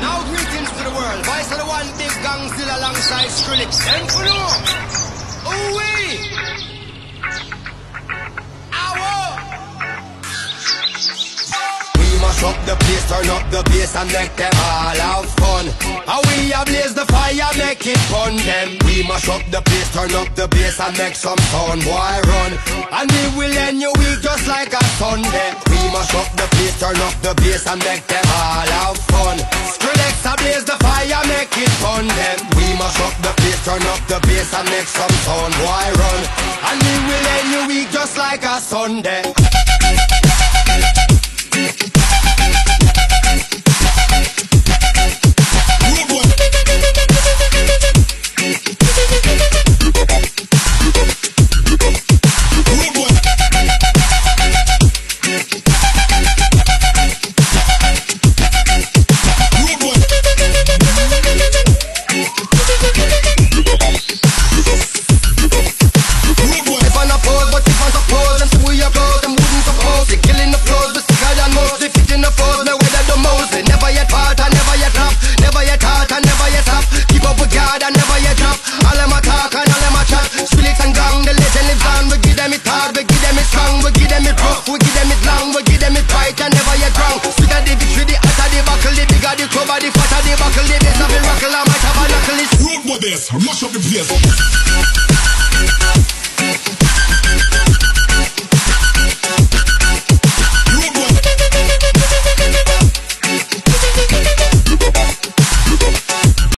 Now greetings to the world. Voice of the one big gang still alongside Skrillex. Them for mash up the place, turn up the bass and make them all have fun. How we ablaze the fire, make it fun them. We mash up the place, turn up the bass and make some sound, boy run. And we will end your week just like a Sunday. We mash up the place, turn up the bass and make them all have fun. Skrillex ablaze the fire, make it fun them. We mash up the place, turn up the bass and make some sound, boy run. And we will end your week just like a Sunday. It rough, we give them it long. We give them it right, and never yet wrong. Sweeter the victory, the hotter the buckle. The bigger the cover, the fatter the buckle. The best of rockle, I might have a knuckle. Road this, mash up the place.